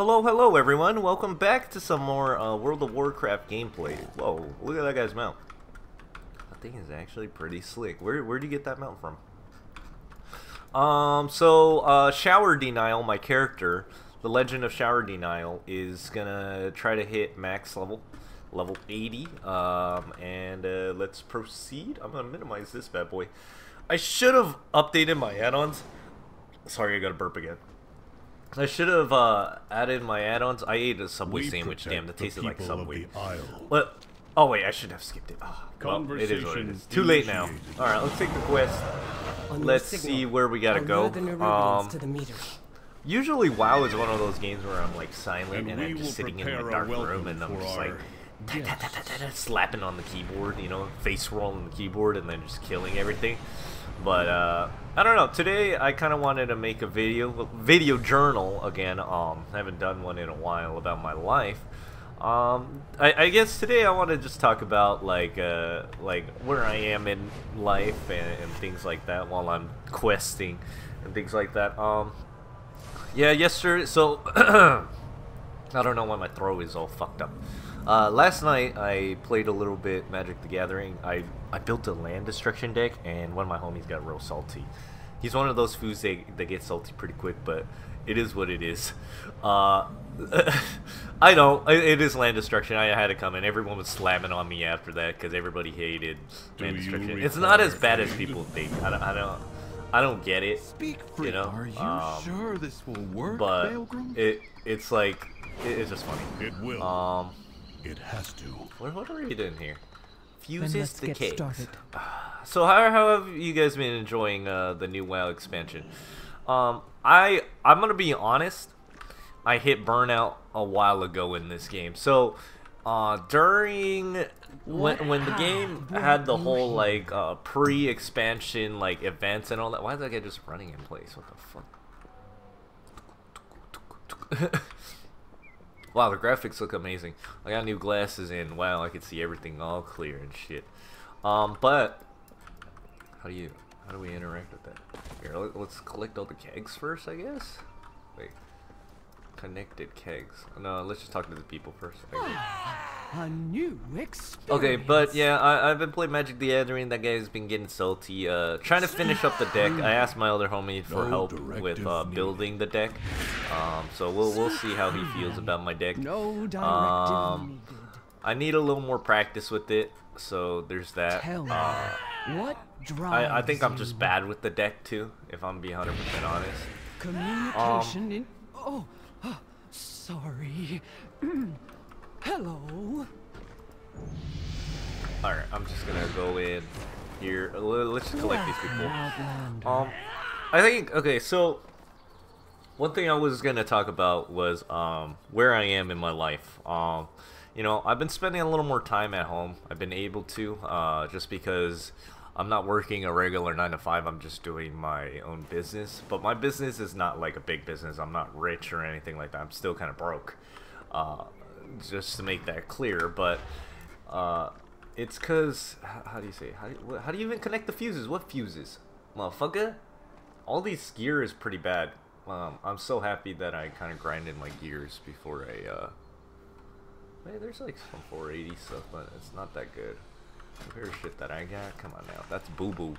Hello, hello everyone. Welcome back to some more uh, World of Warcraft gameplay. Whoa, look at that guy's mount. That thing is actually pretty slick. Where where'd you get that mount from? Um, so uh, Shower Denial, my character, the Legend of Shower Denial, is gonna try to hit max level, level 80. Um, and uh, let's proceed. I'm gonna minimize this bad boy. I should have updated my add-ons. Sorry, I got to burp again. I should have uh, added my add-ons. I ate a Subway We sandwich. Damn, that tasted like Subway. the What? Oh wait, I should have skipped it. Oh, well, it is what it Conversation is. Too late now. All right, let's take the quest. On Let's signal, see where we gotta go. lure the Nerubians Um, to the meter. Usually, WoW is one of those games where I'm like silent And and, I'm just sitting in a dark room and I'm for just our like slapping on the keyboard, you know, face rolling the keyboard and then just killing everything. But uh, I don't know. Today I kind of wanted to make a video, video journal again. Um, I haven't done one in a while about my life. Um, I, I guess today I want to just talk about like uh, like where I am in life and, and things like that while I'm questing and things like that. Um, yeah, yesterday. So I don't know why my throat is all fucked up. Uh, last night I played a little bit Magic the Gathering. I I built a land destruction deck, and one of my homies got real salty. He's one of those foods that, that get salty pretty quick, but it is what it is. Uh, I know it, it is land destruction. I had to come in. Everyone was slamming on me after that because everybody hated Do land destruction. It's not as bad as people think. I don't. I don't, I don't get it. Speak free. You know, Are you um, sure this will work, But Baelgrim? it it's like it, it's just funny. It will. Um, it has to. what, what are we doing here? Then Fuses the get cakes. started. So how, how have you guys been enjoying uh, the new WoW expansion? Um, I I'm gonna be honest. I hit burnout a while ago in this game. So uh, during when when the game had the whole like uh, pre-expansion like events and all that. Why is that guy just running in place? What the fuck? wow, the graphics look amazing. I got new glasses and wow, I can see everything all clear and shit. Um, but how do you how do we interact with that? Here, let, let's collect all the kegs first, I guess. Wait, connected kegs. No, let's just talk to the people first. Okay. A new experience. Okay, but yeah, I, I've been playing Magic the Gathering. That guy's been getting salty. Uh, trying to finish up the deck. I asked my other homie for No help with uh, building the deck. Um, so we'll we'll see how he feels about my deck. No Um. I need a little more practice with it. So there's that. Tell Uh, what drives I, I think I'm just bad with the deck too. If I'm being 100% honest. Communication Um, in. Oh, sorry. Hello. Alright, I'm just gonna go in here. Uh, Let's just collect these people. Um, I think okay. So one thing I was gonna talk about was um where I am in my life. Um, you know, I've been spending a little more time at home. I've been able to uh, just because I'm not working a regular nine to five. I'm just doing my own business. But my business is not like a big business. I'm not rich or anything like that. I'm still kind of broke. Uh, just to make that clear, but uh, it's cause how, do you say? How do you, how do you even connect the fuses? What fuses, motherfucker? All these gear is pretty bad. Um, I'm so happy that I kind of grinded my gears before I. Uh... Hey, there's like some 480 stuff, but it's not that good. Compared to shit that I got, come on now, that's boo boo.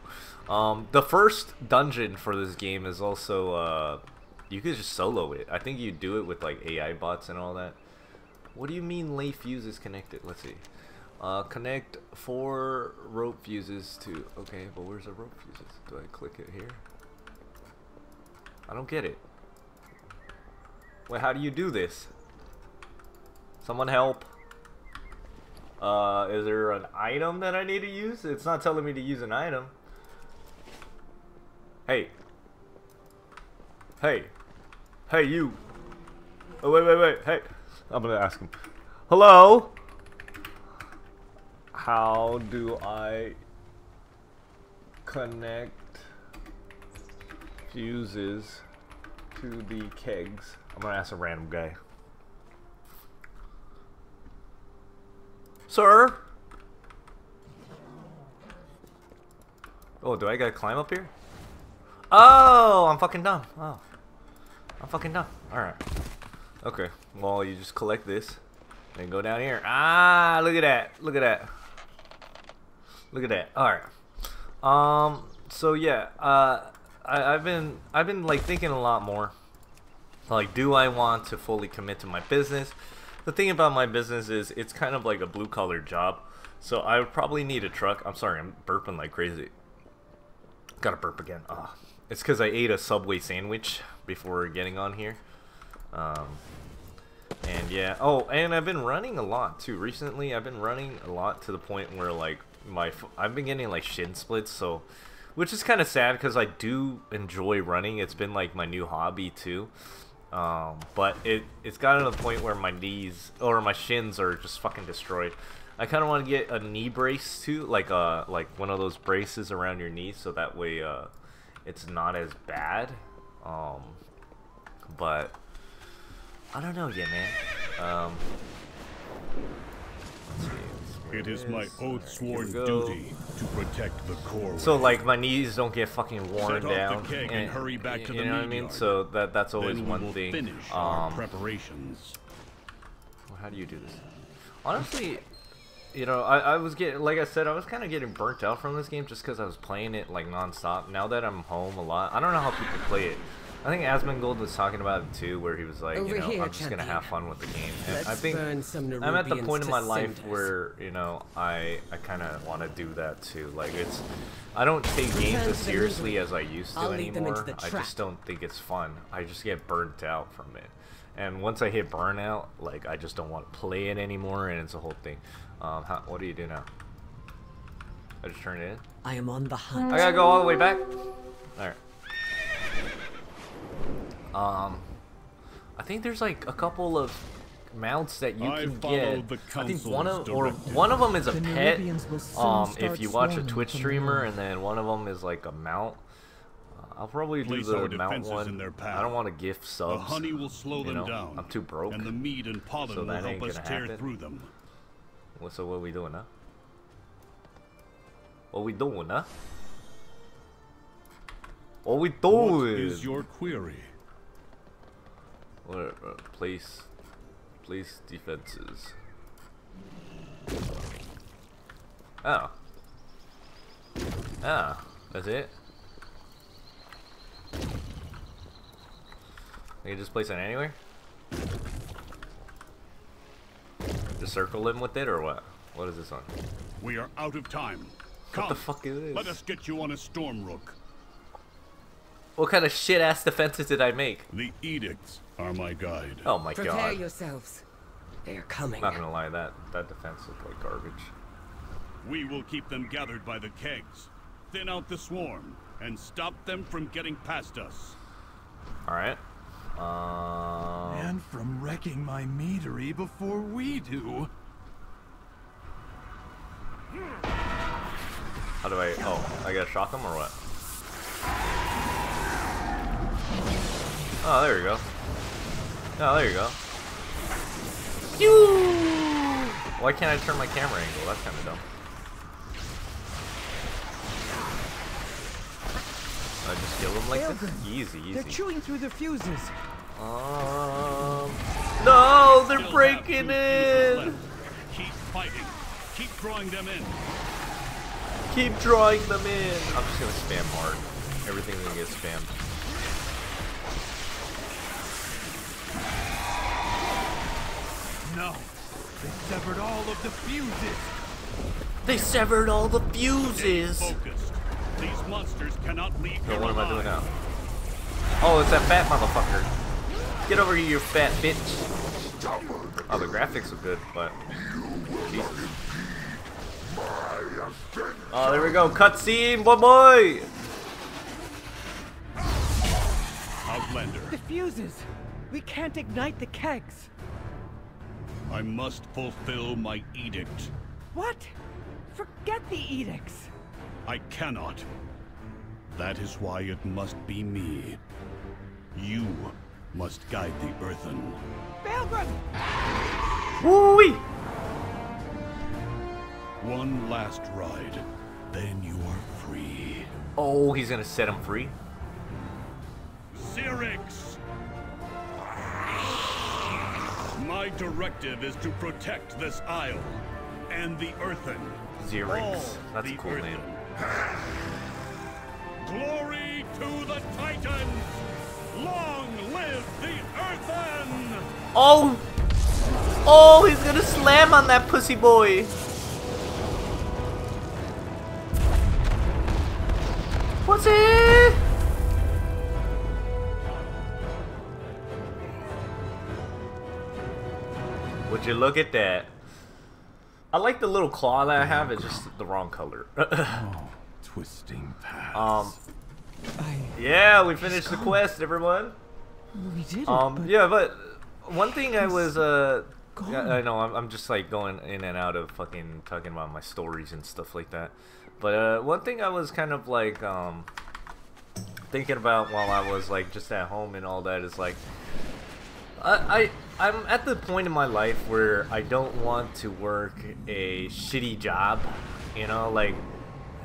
Um, the first dungeon for this game is also uh, you could just solo it. I think you do it with like AI bots and all that. What do you mean lay fuses connected? Let's see. Uh, connect four rope fuses to. Okay, but where's the rope fuses? Do I click it here? I don't get it. Wait, how do you do this? Someone help. Uh, is there an item that I need to use? It's not telling me to use an item. Hey. Hey. Hey, you. Oh, wait, wait, wait. Hey. I'm gonna ask him. Hello? How do I connect fuses to the kegs? I'm gonna ask a random guy. Sir? Oh, do I gotta climb up here? Oh, I'm fucking dumb. Oh. I'm fucking dumb. Alright. Okay. Well, you just collect this and go down here. Ah, look at that. Look at that. Look at that. All right. Um. So yeah. Uh. I, I've been I've been like thinking a lot more. Like, do I want to fully commit to my business? The thing about my business is it's kind of like a blue collar job. So I would probably need a truck. I'm sorry, I'm burping like crazy. Gotta burp again. Ah, it's because I ate a Subway sandwich before getting on here. Um, and yeah. Oh, and I've been running a lot too. Recently, I've been running a lot to the point where like my I've been getting like shin splits. So, which is kind of sad because I do enjoy running. It's been like my new hobby too. Um, but it it's gotten to the point where my knees or my shins are just fucking destroyed. I kind of want to get a knee brace too, like uh like one of those braces around your knee, so that way uh it's not as bad. Um, but I don't know yet, man. Um, let's see, let's see It is my oath Alright, here we sworn duty to protect the core. So like my knees don't get fucking worn Set off the down. keg and hurry back to you the know what I mean? So that that's always then one thing. finish Um, preparations. Well, How do you do this? Honestly, you know, I, I was getting, like I said, I was kind of getting burnt out from this game just because I was playing it like nonstop. Now that I'm home a lot, I don't know how people play it. I think Asmongold was talking about it too, where he was like, Over you know, here, I'm just gonna have fun with the game. And I think I'm at the point in my life where you know I I kind of want to do that too. Like it's, I don't take games as seriously as I used to I'll lead them into anymore. I just don't think it's fun. I just get burnt out from it. And once I hit burnout, like I just don't want to play it anymore, and it's a whole thing. Um, how, what do you do now? I just turn it in. I am on the hunt. I gotta go all the way back. All right. Um, I think there's like a couple of mounts that you I can follow get. the I think one of council's or one of them is a The pet. Nerubians will soon Um, if you watch a Twitch streamer, and then one of them is like a mount. Uh, I'll probably Place do our the mount one. in their path. I don't want to gift The subs. honey will slow you them know, down. I'm too broke. And the mead and pollen so will help us tear happen. through them. Well, so what we doing now? What we doing, huh? What we doing? What is your query? What, uh, place, place defenses. Oh. Ah, that's it. I can just place it anywhere. Just circle him with it, or what? What is this on? We are out of time. What Come, the fuck is this? let us get you on a storm rook. What kind of shit ass defenses did I make? The edicts are my guide. Oh my Prepare god. yourselves. They're coming. Not gonna lie, that that defense looked like garbage. We will keep them gathered by the kegs, thin out the swarm, and stop them from getting past us. All right. Um. And from wrecking my meadery before we do. How do I? Oh, I gotta shock them or what? Oh, there you go. Oh, there you go. Why can't I turn my camera angle? That's kind of dumb. I just kill them like this? Belgrin, Easy, They're chewing through the fuses. Um. No, they're Still breaking in. Keep fighting. Keep drawing them in. Keep drawing them in. I'm just gonna spam hard. Everything's gonna get spammed. No, they severed all of the fuses. They severed all the fuses. focused. These monsters cannot leave So here what am I doing now? Oh, it's that fat motherfucker. Get over here, you fat bitch. Oh, the graphics are good, but Jesus. Oh, there we go. Cutscene, boy, boy. Outlander, The fuses! We can't ignite the kegs! I must fulfill my edict. What? Forget the edicts! I cannot. That is why it must be me. You must guide the earthen. Belgrin! Woo-wee. One last ride, then you are free. Oh, he's gonna set him free. Syrinx! Directive is to protect this isle and the earthen. Xerix. All That's a the cool name. Glory to the Titans! Long live the earthen! Oh! Oh, he's gonna slam on that pussy boy. What's it? Would you look at that? I like the little claw that I have. It's just the wrong color. Twisting paths. um, yeah, we finished the quest, everyone. We did it, Um, but... yeah, but one thing I was uh, gone. yeah, I know I'm, I'm just like going in and out of fucking talking about my stories and stuff like that. But uh, one thing I was kind of like um thinking about while I was like just at home and all that is like I, I I'm at the point in my life where I don't want to work a shitty job, you know, like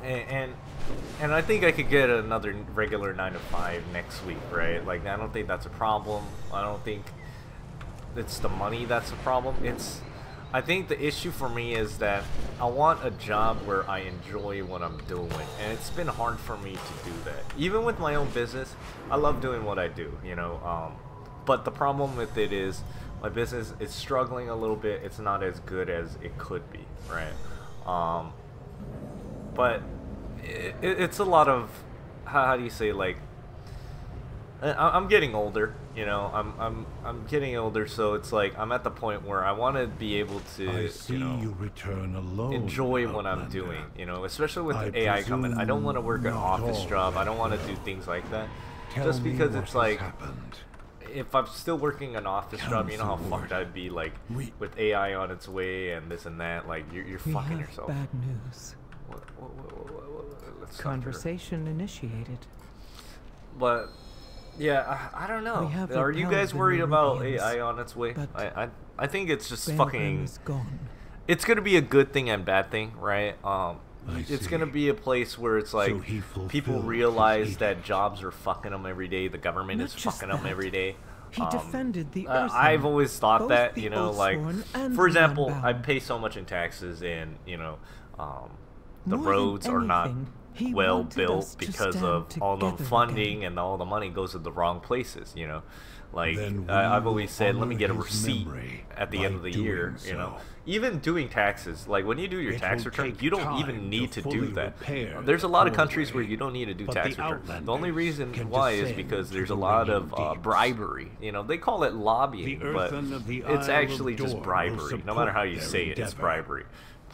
and, and I think I could get another regular nine to five next week, right? Like I don't think that's a problem. I don't think it's the money that's a problem. It's I think the issue for me is that I want a job where I enjoy what I'm doing, and it's been hard for me to do that. Even with my own business, I love doing what I do, you know. Um, but the problem with it is my business is struggling a little bit. It's not as good as it could be, right? Um, but it, it's a lot of how, how do you say like I- I'm getting older, you know. I'm I'm I'm getting older, so it's like I'm at the point where I want to be able to, you you, know, return alone. enjoy what I'm doing, you know. Especially with I AI coming, I don't want to work an office job. I don't want to do things like that. Tell Just because it's like happened. If I'm still working an office job, you know how fucked. I'd be like We- with AI on its way and this and that. Like you're you're fucking have yourself. bad news. What, what, what. Conversation initiated. But yeah, I, I don't know. Are you guys worried about AI on its way? I, I I think it's just fucking. gone. It's gonna be a good thing and bad thing, right? Um, it's gonna be a place where it's like he people realize that jobs are fucking them every day. The government Not is just fucking them every day. He Um, defended the uh, I've always thought that, you know, like, for example, I pay so much in taxes, and you know, um, the More than roads are not well built because of all the funding again. and all the money goes to the wrong places. You know, like I, I've always said, let me get a receipt at the end of the doing year. You know, even doing taxes, like when you do your It tax return, you don't even need to, to do that. There's a lot of countries where you don't need to do but tax the return. The only reason why is because there's a lot of uh, bribery. You know, they call it lobbying, but earthen of the it's actually just bribery. No matter how you say their it, it's bribery.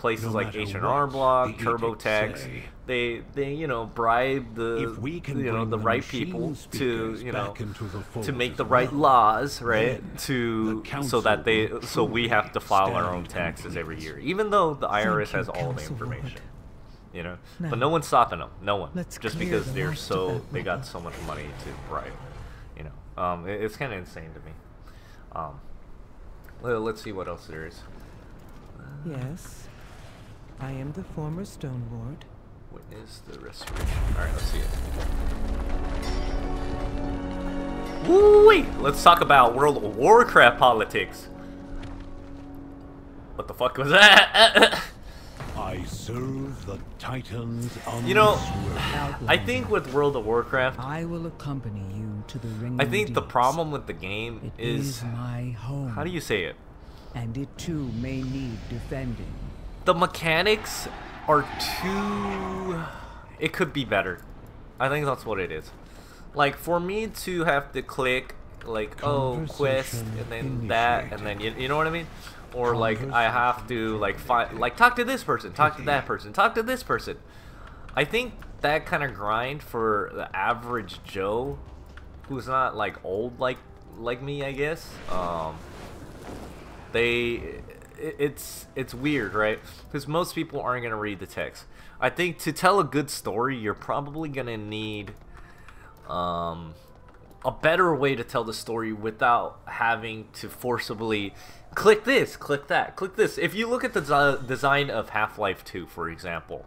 Places No like matter H and R what Block, the TurboTax, they they you know bribe the If we can you know the right people to you know back into the to make the right laws right to so that they so we have to file our own taxes every year even though the IRS has all the information you know Now, but no one's stopping them no one just because the they're so they got so much money to bribe you know um it- it's kind of insane to me um well, let's see what else there is. Yes. I am the former Stone Lord. Witness the restoration. Alright, let's see it. Woo wait! Let's talk about World of Warcraft politics. What the fuck was that? I serve the Titans You know. I think with World of Warcraft, I will accompany you to the ring. I think the problem with the game It is is my home. how do you say it? And it too may need defending. The mechanics are too. It could be better. I think that's what it is. Like for me to have to click like oh quest and then that and then you, you know what I mean? Or like I have to like find like talk to this person, talk to that person, talk to this person. I think that kind of grind for the average Joe who's not like old like like me, I guess. Um they it's it's weird, right? Because most people aren't gonna read the text. I think to tell a good story, you're probably gonna need um, a better way to tell the story without having to forcibly click this, click that, click this. If you look at the desi- design of Half-Life 2, for example,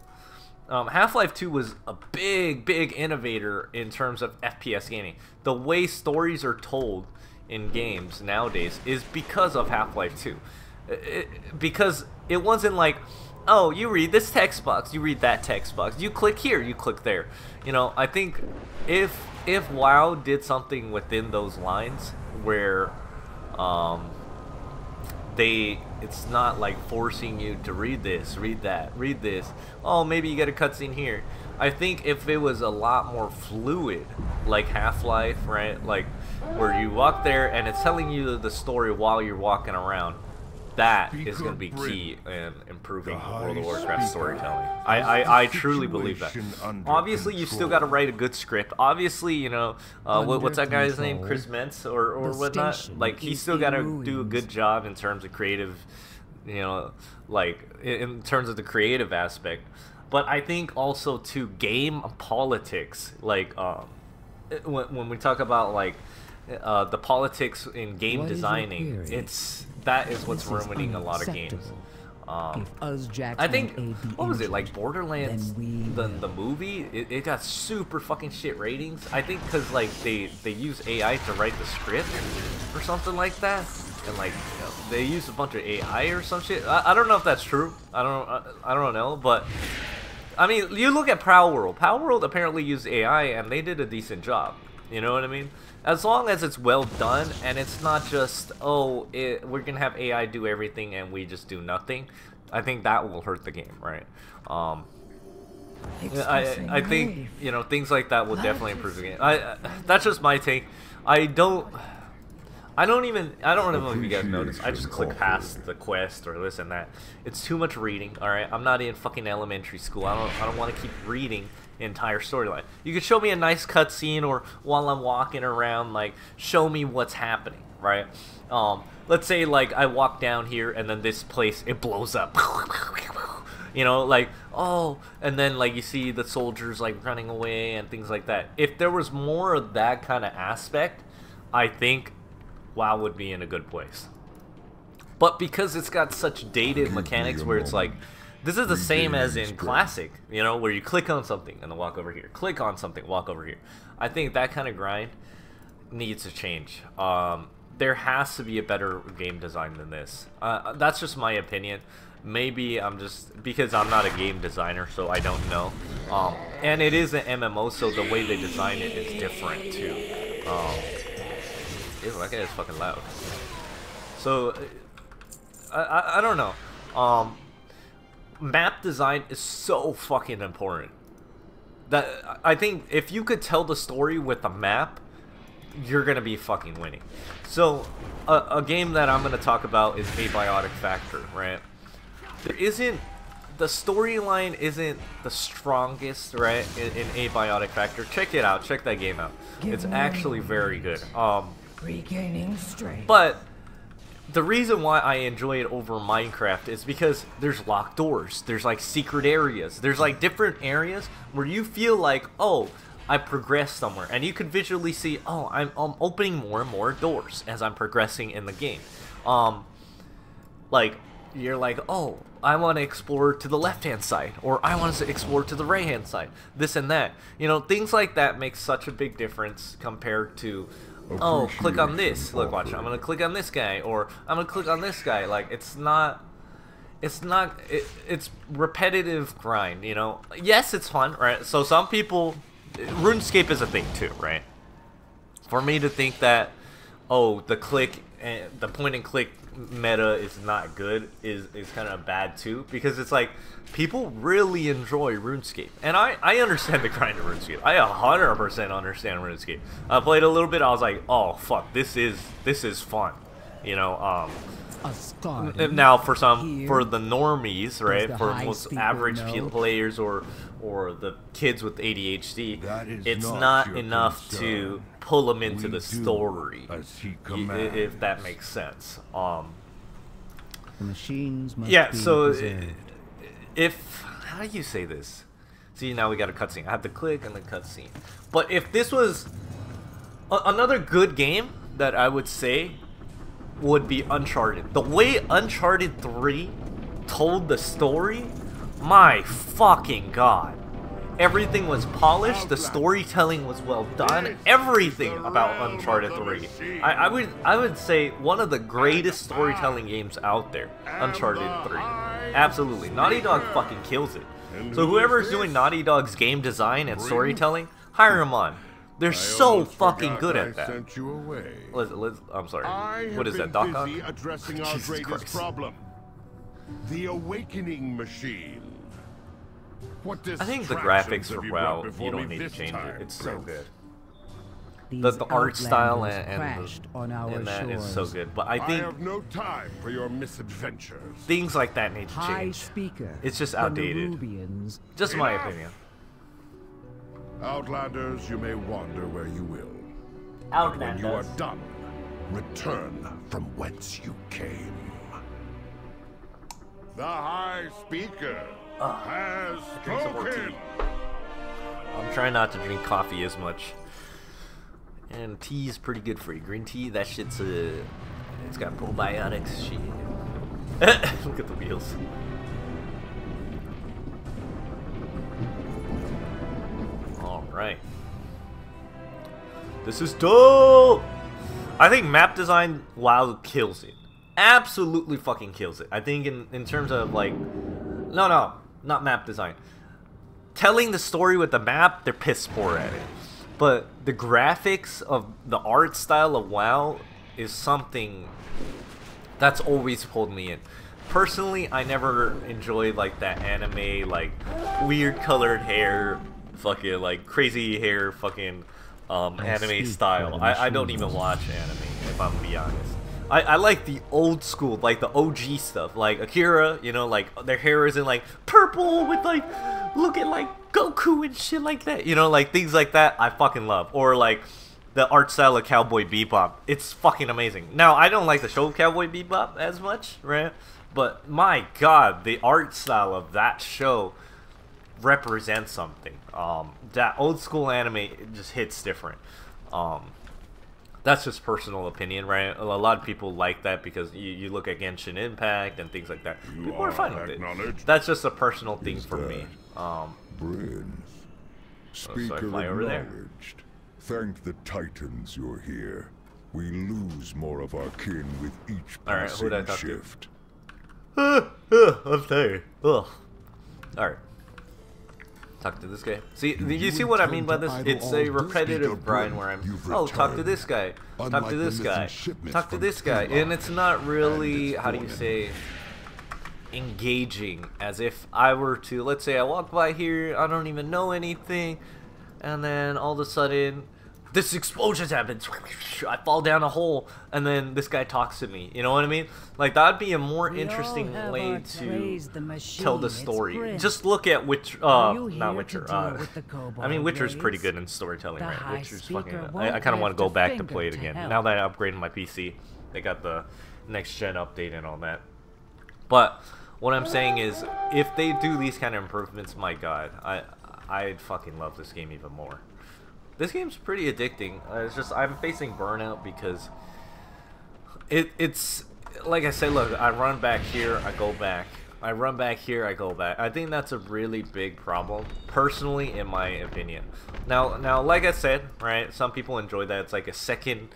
um, Half-Life 2 was a big, big innovator in terms of FPS gaming. The way stories are told in games nowadays is because of Half-Life 2. Because it wasn't like, oh, you read this text box, you read that text box, you click here, you click there. You know, I think if if WoW did something within those lines where um, they it's not like forcing you to read this, read that, read this. Oh, maybe you get a cutscene here. I think if it was a lot more fluid, like Half-Life, right? Like where you walk there and it's telling you the story while you're walking around. That is going to be key in improving World of Warcraft storytelling. I, I, I truly believe that. Obviously, you still got to write a good script. Obviously, you know, uh, what, what's that guy's name? Chris Metzen or, or whatnot? Like, he's still got to do a good job in terms of creative, you know, like, in terms of the creative aspect. But I think also to game politics, like, um, when, when we talk about, like, uh, the politics in game What is designing. It's that is what's This is ruining a lot of games. Um, I think won't aid the what was it like Borderlands the the movie it, it got super fucking shit ratings. I think because like they they use AI to write the script or something like that, and like you know, they use a bunch of AI or some shit. I, I don't know if that's true. I don't I, I don't know, but I mean you look at Palworld. Prowl World apparently used AI and they did a decent job. You know what I mean? As long as it's well done and it's not just oh it, we're gonna have AI do everything and we just do nothing. I think that will hurt the game, right? Um, I I think you know things like that will definitely improve the game. I, I that's just my take. I don't. I don't even. I don't know if you guys noticed. I just click past the quest or this and that. It's too much reading. All right, I'm not in fucking elementary school. I don't. I don't want to keep reading the entire storyline. You could show me a nice cutscene or while I'm walking around, like show me what's happening, right? Um, let's say like I walk down here and then this place it blows up. You know, like oh, and then like you see the soldiers like running away and things like that. If there was more of that kind of aspect, I think WoW would be in a good place. But because it's got such dated mechanics where it's like this is the same as in classic, you know, where you click on something and then walk over here, click on something, walk over here. I think that kind of grind needs to change. Um, there has to be a better game design than this. Uh, that's just my opinion. Maybe I'm just because I'm not a game designer, so I don't know. Um, and it is an MMO, so the way they design it is different too. Um, ew, that guy is fucking loud. So I, I, I don't know. Um, map design is so fucking important. That I think if you could tell the story with a map, you're gonna be fucking winning. So, a, a game that I'm gonna talk about is Abiotic Factor, right? There isn't the storyline isn't the strongest, right? In, in Abiotic Factor. Check it out. Check that game out. It's actually very good. Um, Regaining strength. but the reason why I enjoy it over Minecraft is because there's locked doors. There's like secret areas. There's like different areas where you feel like, oh, I progressed somewhere, and you can visually see, oh, I'm, I'm opening more and more doors as I'm progressing in the game. Um, like you're like, oh, I want to explore to the left hand side, or I want to explore to the right hand side. This and that. You know, things like that make such a big difference compared to. Oh, click on this. Look, watch. I'm gonna click on this guy, or I'm gonna click on this guy. Like, it's not. It's not. It, it's repetitive grind. You know. Yes, it's fun, right? So some people, RuneScape is a thing too, right? For me to think that, oh, the click and the point and click meta is not good is is kind of bad too because it's like people really enjoy RuneScape. And I I understand the grind of RuneScape. I 100% understand RuneScape. I played a little bit I was like oh fuck this is this is fun you know um A scar. Now, for some, Here for the normies, right, the for most average know? players or or the kids with ADHD, it's not not, your enough to pull them into We the story, as he if that makes sense. Um, The machines must yeah. be So, uh, preserved. if how do you say this? See, now we got a cutscene. I have to click and the cutscene. But if this was a- another good game that I would say would be Uncharted. The way Uncharted 3 told the story, my fucking god. Everything was polished. The storytelling was well done. Everything about Uncharted 3. I, I would I would say one of the greatest storytelling games out there. Uncharted 3. Absolutely. Naughty Dog fucking kills it. So whoever's doing Naughty Dog's game design and storytelling, hire them on. They're so fucking good at that. Sent you away. Let's, let's, I'm sorry. I what have is that, been Doc Ock? addressing our Jesus greatest Christ. problem. The awakening machine. What I think the graphics distractions have for you WoW, you don't need to this change it. It's so good. These The, the art style and, and, crashed on our and that is so good. But I I think have no time for your misadventures. things like that need to High change. speaker. It's just outdated. Just my opinion. Outlanders, you may wander where you will. But when you are done, return from whence you came. The High Speaker has some more spoken. I'm trying not to drink coffee as much. And tea is pretty good for you. Green tea, that shit's uh, it's got probiotics. Shit. Look at the wheels. Right. This is dope. I think map design WoW kills it. Absolutely fucking kills it. I think in in terms of like, no, no, not map design telling the story with the map, they're piss poor at it. But the graphics of the art style of WoW is something that's always pulled me in. Personally, I never enjoyed like that anime, like weird colored hair, fucking like crazy hair, fucking um, anime style. I, I don't even watch anime, if I'm gonna be honest. I, I like the old school, like the OG stuff, like Akira. You know, like their hair isn't like purple with like looking like Goku and shit like that. You know, like things like that. I fucking love. Or like the art style of Cowboy Bebop. It's fucking amazing. Now I don't like the show Cowboy Bebop as much, right? But my god, the art style of that show represents something. Um, that old school anime just hits different. Um, that's just personal opinion, right? A lot of people like that because you, you look at Genshin Impact and things like that. You people are are fine with it. That's just a personal thing for me. Um, so I Speaker there. acknowledged. Thank the Titans you're here. We lose more of our kin with each All right, who'd I passing to? shift. I'm tired. Ugh. All right. Talk to this guy. See, you you see what I mean by this? It's a repetitive grind where I'm, oh, talk to this guy, talk to this guy, talk to this guy, and it's not really, how do you say, engaging. As if I were to, let's say, I walk by here, I don't even know anything, and then all of a sudden, this explosion happens. I fall down a hole, and then this guy talks to me. You know what I mean? Like that'd be a more We interesting way to the tell the story. Just look at Witcher. Uh, not Witcher. Uh, with the I mean, Witcher's pretty good in storytelling, The right? Witcher's fucking. I, I kind of want to go back to play it again. Now that I upgraded my PC, they got the next gen update and all that. But what I'm saying is, if they do these kind of improvements, my god, I I'd fucking love this game even more. This game's pretty addicting. Uh, it's just I'm facing burnout because it it's like I said. Look, I run back here, I go back. I run back here, I go back. I think that's a really big problem, personally, in my opinion. Now, now, like I said, right? Some people enjoy that. It's like a second,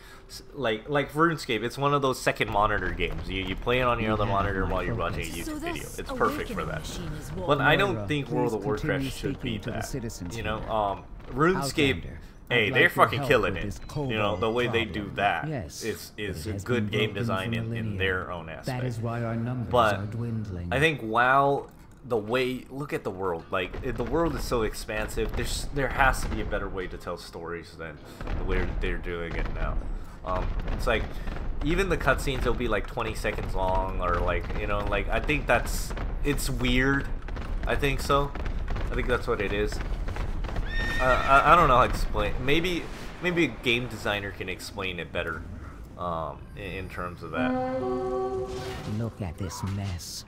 like like RuneScape. It's one of those second monitor games. You you play it on your other have monitor while you're watching a. YouTube So video. It's perfect for that. machine is what But I don't think World of please Warcraft continue should be speaking to the that. citizens You know, here. um, RuneScape. Hey, they're fucking killing it. You know, the way they do that Yes, is is a good game design in, in their own aspect. That is why our numbers But are dwindling. I think WoW, the way look at the world, like the world is so expansive. There's there has to be a better way to tell stories than the way they're doing it now. Um, it's like even the cutscenes will be like 20 seconds long, or like you know, like I think that's it's weird. I think so. I think that's what it is. Uh, I, I don't know how to explain. Maybe maybe a game designer can explain it better. Um, in, in terms of that. Look at this mess.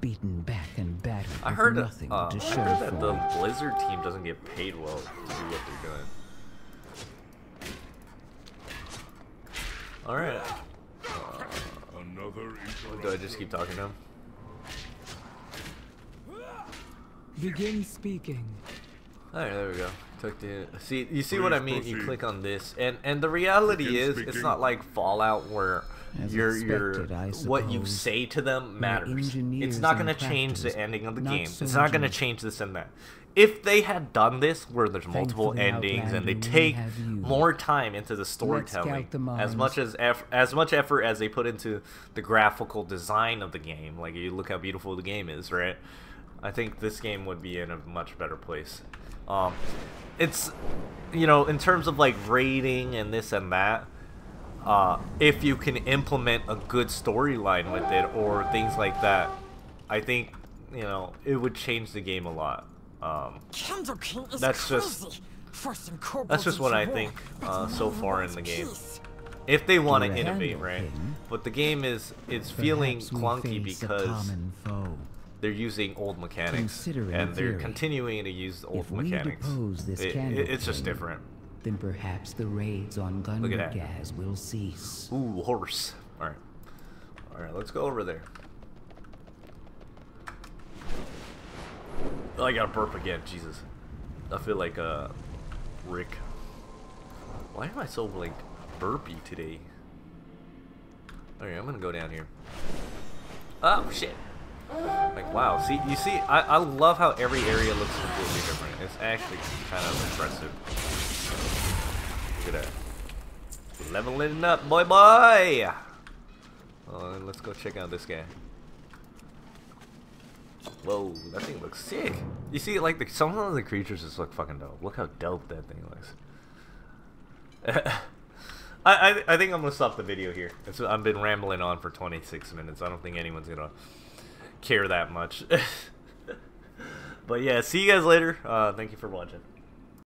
Beaten back and battered I heard, nothing uh, to I show heard that the it. Blizzard team doesn't get paid well to do what they're doing. All right. Another Do I just keep talking to him? Begin speaking. Alright, there we go. Took the see you see Please what I mean? Proceed. You click on this and and the reality is speaking. it's not like Fallout where As your your what you say to them matters. It's not gonna change the ending of the game. So it's not gonna change this and that. If they had done this where there's multiple endings and they take more time into the storytelling, the as much as as much effort as they put into the graphical design of the game, like you look how beautiful the game is, right? I think this game would be in a much better place. Um, it's, you know, in terms of like rating and this and that, uh, if you can implement a good storyline with it or things like that, I think, you know, it would change the game a lot. Um, that's just that's just what I think uh, so far in the game. If they want to innovate, right? But the game is it's feeling clunky because they're using old mechanics and they're theory, continuing to use old mechanics. It, it, it's just different. Then perhaps the raids on Gundargaz will cease. Ooh, horse. All right, all right. Let's go over there. Oh, I got a burp again. Jesus, I feel like uh, Rick. Why am I so like burpy today? Alright, I'm gonna go down here. Oh shit. Like, wow. See, you see, I, I love how every area looks completely different. It's actually kind of impressive. Look at that. Leveling up, boy, boy! Let's go check out this guy. Whoa, that thing looks sick. You see, like, the, some of the creatures just look fucking dope. Look how dope that thing looks. I, I, I think I'm gonna stop the video here. It's, I've been rambling on for 26 minutes. I don't think anyone's gonna care that much. but yeah, see you guys later. Uh, thank you for watching.